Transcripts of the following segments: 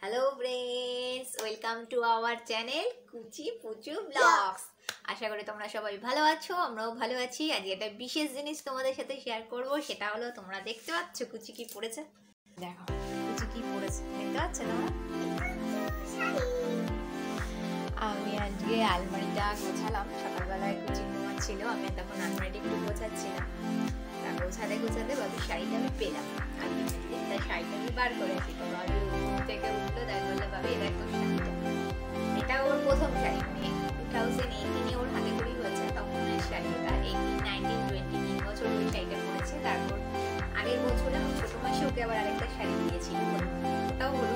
Hello friends welcome to our channel Kuchi Puchu blogs আশা করি তোমরা সবাই ভালো আছো আমরাও ভালো আছি। আজকে একটা বিশেষ জিনিস তোমাদের সাথে শেয়ার করব সেটা হলো তোমরা দেখতে পাচ্ছ কুচি কি পড়েছে। দেখো কুচি কি পড়েছে দেখতে পাচ্ছ তোমরা আমি আজকে আলমারিটা গোছালাম সকালবেলায় কুচি। ঘুমাচ্ছিল আমি তখন আলমারিটা একটু গোছাচ্ছিলাম তা গোছাতে গোছাতে বাবুর শাড়িটা আমি পেলাম। আর দিনটা শাড়িটা আমি বার করেছি তো বাবু থেকে উঠল, তাই বলল, বাবি দেখো শাড়িটা এটা ওর প্রথম শাড়ি। মানে টু থাউজেন্ড এইটিনে ওর হাতে করি হয়েছে, তখন এই শাড়িটা এইটিন নাইনটিন টোয়েন্টি তিন বছর ওই শাড়িটা পরেছে। তারপর আগের বছরে আমার ছোটো মাসে ওকে আবার আরেকটা শাড়ি দিয়েছিল। ওটাও হলুদ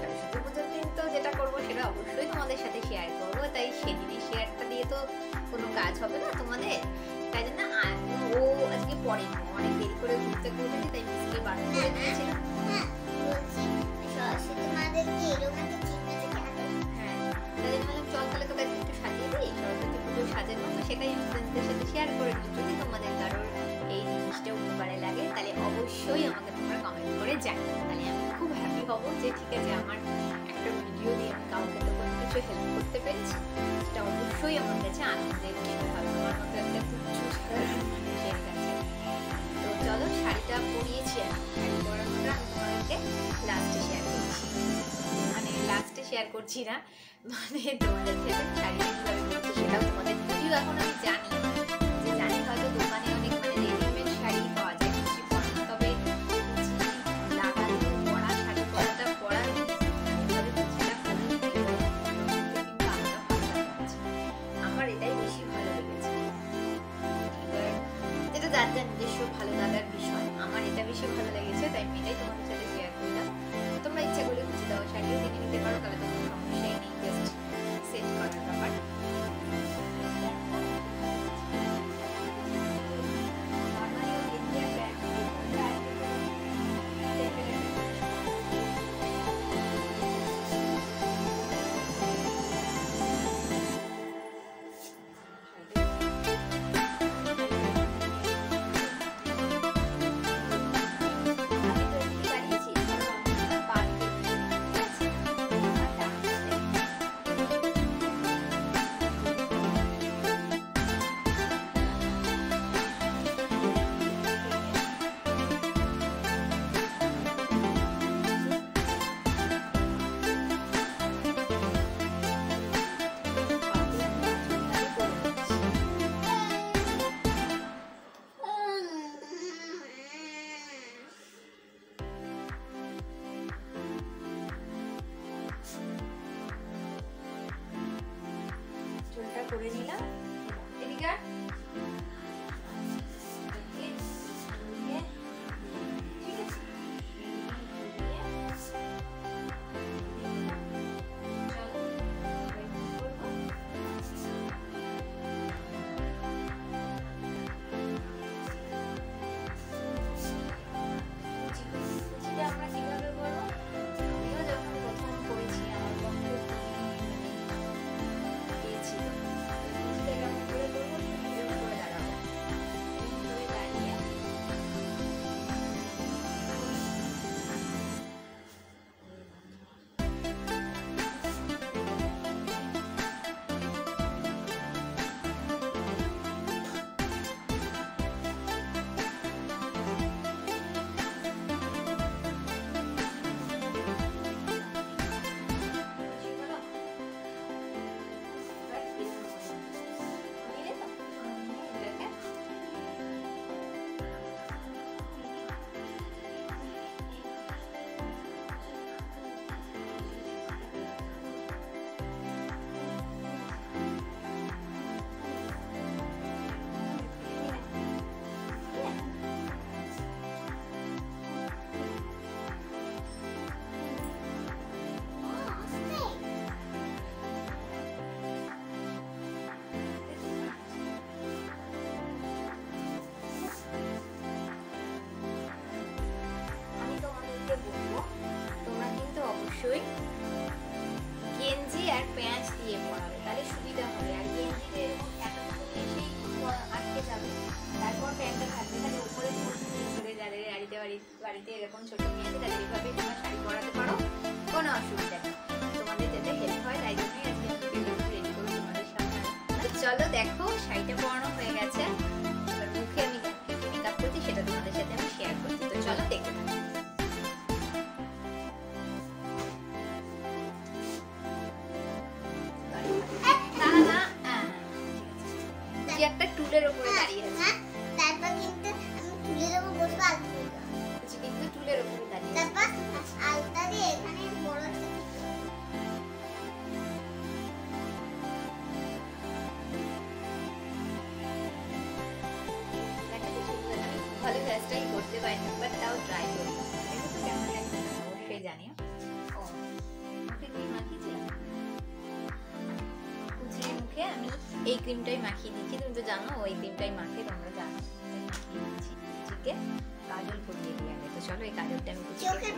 সরস্বতী পুজোর দিন তো যেটা করব সেটা অবশ্যই তোমাদের সাথে শেয়ার করব। তাই সেদিনই শেয়ারটা দিয়ে তো কোনো কাজ হবে না তোমাদের। তাই জন্য ও আজকে পরে অনেক দেরি করে ঘুরতে ঘুরতে তাই মিসকে বারণ করে দিয়েছিলাম। হ্যাঁ তাই জন্য চল তাহলে তোকে একটু সাজিয়ে দিই। সরস্বতী পুজোর সাজের মতো সেটাই আমি সাথে শেয়ার করে দিই। যদি তোমাদের কারোর এই জিনিসটা উপকারে লাগে তাহলে অবশ্যই আমাকে তোমরা কমেন্ট করে জানিও। হব যে ঠিক আছে আমার একটা ভিডিও দিয়ে আমি কাউকে তো কোনো কিছু হেল্প করতে পেরেছি, সেটা অবশ্যই আমার কাছে আনন্দের হবে। আমার মতো একটা তুচ্ছ সাধারণ কাছে। তো চলো শাড়িটা পরিয়েছি আমি শাড়ি পরানোটা আমি লাস্টে শেয়ার করছি। মানে লাস্টে শেয়ার করছি না মানে তোমাদের সাথে শাড়ি সেটাও তোমাদের যদিও এখন আমি জানি। এটা যার ভালো লাগার বিষয়। আমার এটা বেশি ভালো লেগেছে Brunila. বাড়িতে এরকম ছোট মেয়ে আছে তাদের এইভাবে তোমরা শাড়ি পরাতে পারো, কোনো অসুবিধা তোমাদের হেল্প হয়, তাই জন্যই আজকে রেডি তোমাদের সামনে। চলো দেখো, শাড়িটা পরানো হয়ে গেছে। মুখে আমি মেকআপ করছি সেটা তোমাদের সাথে আমি শেয়ার করছি। তো চলো। তুই একটা টুলের উপরে দাঁড়িয়ে আছে। হেয়ারস্টাইল করতে পারি না বাট তাও ট্রাই করি। দেখো তো কেমন লাগছে অবশ্যই জানিও। ও মুখে মাখিয়েছিলাম মুখে আমি এই ক্রিমটাই মাখিয়ে দিচ্ছি। তুমি তো জানো ওই ক্রিমটাই মাখিয়ে তোমরা জানো। মাখিয়ে দিচ্ছি। কাজল পরিয়ে দিই আগে। তো চলো এই কাজলটা আমি চোখের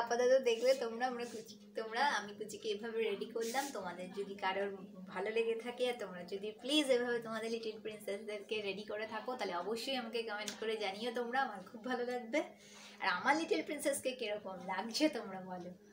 আপাতত দেখলে তোমরা, আমরা কুচি, তোমরা, আমি কুচিকে এভাবে রেডি করলাম। তোমাদের যদি কারোর ভালো লেগে থাকে আর তোমরা যদি প্লিজ এভাবে তোমাদের লিটিল প্রিন্সেসদেরকে রেডি করে থাকো, তাহলে অবশ্যই আমাকে কমেন্ট করে জানিও তোমরা, আমার খুব ভালো লাগবে। আর আমার লিটিল প্রিন্সেসকে কীরকম লাগছে তোমরা বলো।